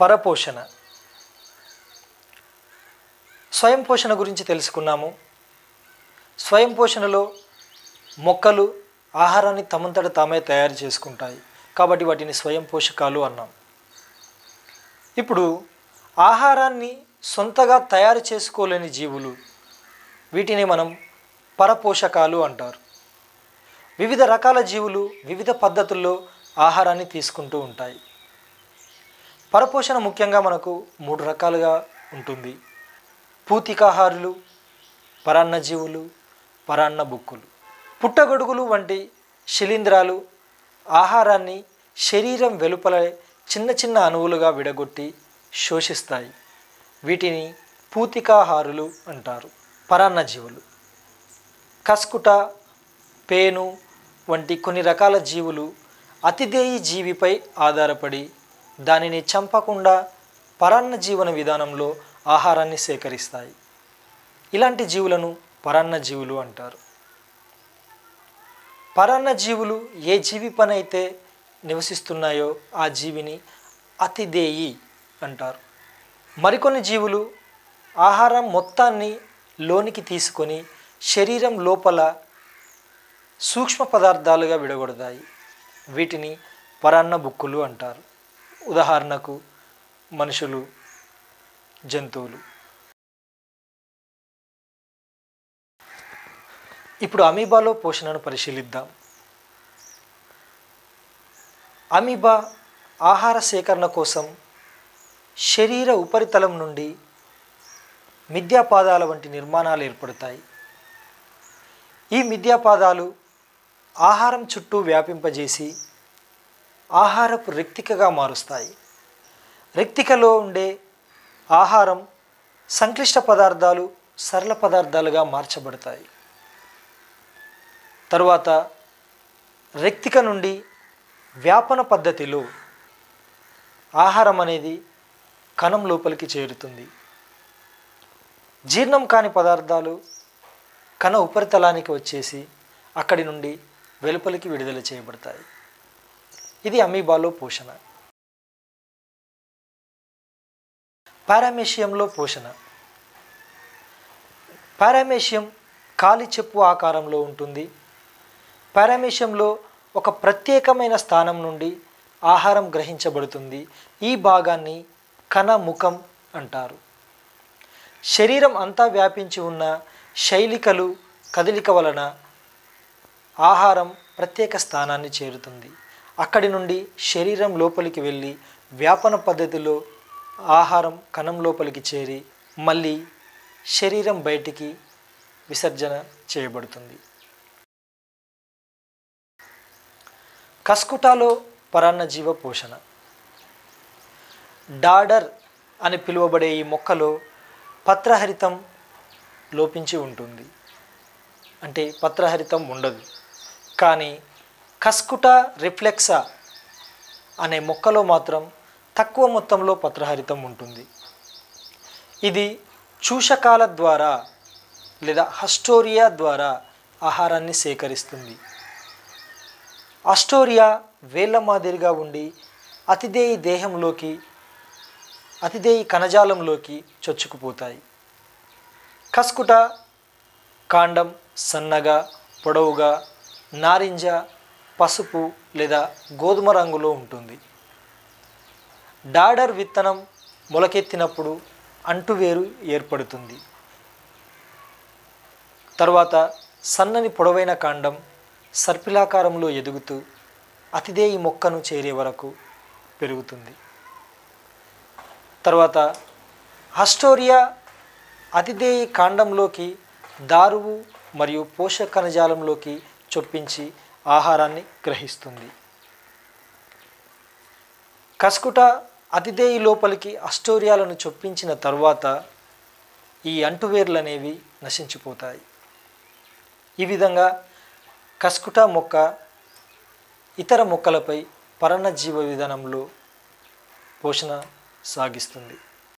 పరపోషణ. స్వయం పోషణ గురించి తెలుసుకున్నాము. స్వయం పోషణలో మొక్కలు ఆహారాన్ని తమంతట తామే తయారు చేసుకుంటాయి. కాబట్టి వాటిని స్వయం పోషకాలు అన్నాం. ఇప్పుడు ఆహారాన్ని సొంతగా తయారు చేసుకోలేని జీవులు వీటిని మనం పరపోషకాలు అంటారు. వివిధ రకాల జీవులు వివిధ పద్ధతుల్లో ఆహారాన్ని తీసుకుంటూ ఉంటాయి. పరపోషణ ముఖ్యంగా మనకు మూడు రకాలుగా ఉంటుంది. పూతికాహారులు పరాన్నజీవులు పరాన్న బుక్కులు పుట్టగొడుగులు వంటి శిలీంధ్రాలు ఆహారాన్ని శరీరం వెలుపల చిన్న చిన్న అణువులుగా విడగొట్టి శోషిస్తాయి. వీటిని పూతికాహారులు అంటారు పరాన్నజీవులు. కస్కుట పేను వంటి కొన్ని రకాల జీవులు అతిదేయి జీవిపై ఆధారపడి దానిని చంపకుండా పరాన్న జీవన విధానంలో ఆహారాన్ని సేకరిస్తాయి. ఇలాంటి జీవులను పరాన్న జీవులు అంటారు. పరాన్న జీవులు ఏ జీవి పని అయితే నివసిస్తున్నాయో ఆ జీవిని అతిదేయి అంటారు. మరికొన్ని జీవులు ఆహారం మొత్తాన్ని లోనికి తీసుకొని శరీరం లోపల సూక్ష్మ పదార్థాలుగా విడగొడతాయి. వీటిని పరాన్న బుక్కులు అంటారు. ఉదాహరణకు మనుషులు జంతువులు. ఇప్పుడు అమీబాలో పోషణను పరిశీలిద్దాం. అమీబా ఆహార సేకరణ కోసం శరీర ఉపరితలం నుండి మిథ్యాపాదాల వంటి నిర్మాణాలు ఏర్పడతాయి. ఈ మిథ్యాపాదాలు ఆహారం చుట్టూ వ్యాపింపజేసి ఆహారపు రెక్తికగా మారుస్తాయి. రెక్తికలో ఉండే ఆహారం సంక్లిష్ట పదార్థాలు సరళ పదార్థాలుగా మార్చబడతాయి. తరువాత రెక్తిక నుండి వ్యాపన పద్ధతిలో ఆహారం అనేది కణం లోపలికి చేరుతుంది. జీర్ణం కాని పదార్థాలు కణ ఉపరితలానికి వచ్చేసి అక్కడి నుండి వెలుపలికి విడుదల చేయబడతాయి. ఇది అమీబాలో పోషణ. పారామేషియంలో పోషణ. పారామేషియం కాలి చెప్పు ఆకారంలో ఉంటుంది. పారామేషియంలో ఒక ప్రత్యేకమైన స్థానం నుండి ఆహారం గ్రహించబడుతుంది. ఈ భాగాన్ని కణ ముఖం అంటారు. శరీరం అంతా వ్యాపించి ఉన్న శైలికలు కదలిక వలన ఆహారం ప్రత్యేక స్థానాన్ని చేరుతుంది. అక్కడి నుండి శరీరం లోపలికి వెళ్ళి వ్యాపన పద్ధతిలో ఆహారం కణం లోపలికి చేరి మళ్ళీ శరీరం బయటికి విసర్జన చేయబడుతుంది. కస్కుటాలో పరాన్నజీవ పోషణ డాడర్ అని పిలువబడే ఈ మొక్కలో పత్రహరితం లోపించి ఉంటుంది. అంటే పత్రహరితం ఉండదు. కానీ కస్కుటా రిఫ్లెక్సా అనే మొక్కలో మాత్రం తక్కువ మొత్తంలో పత్రహరితం ఉంటుంది. ఇది చూషకాల ద్వారా లేదా హస్టోరియా ద్వారా ఆహారాన్ని సేకరిస్తుంది. అస్టోరియా వేళ్ళ మాదిరిగా ఉండి అతిదేయి దేహంలోకి అతిదేయి కణజాలంలోకి చొచ్చుకుపోతాయి. కస్కుట కాండం సన్నగా పొడవుగా నారింజ పసుపు లేదా గోధుమ రంగులో ఉంటుంది. డాడర్ విత్తనం మొలకెత్తినప్పుడు అంటువేరు ఏర్పడుతుంది. తర్వాత సన్నని పొడవైన కాండం సర్పిలాకారంలో ఎదుగుతూ అతిదేయి మొక్కను చేరే వరకు పెరుగుతుంది. తర్వాత హస్టోరియా అతిదేయి కాండంలోకి దారువు మరియు పోషక కణజాలంలోకి చొప్పించి ఆహారాన్ని గ్రహిస్తుంది. కస్కుట అతిదేయి లోపలికి అస్టోరియాలను చొప్పించిన తర్వాత ఈ అంటువేర్లు అనేవి నశించిపోతాయి. ఈ విధంగా కస్కుట మొక్క ఇతర మొక్కలపై పరణ జీవ విధానంలో పోషణ సాగిస్తుంది.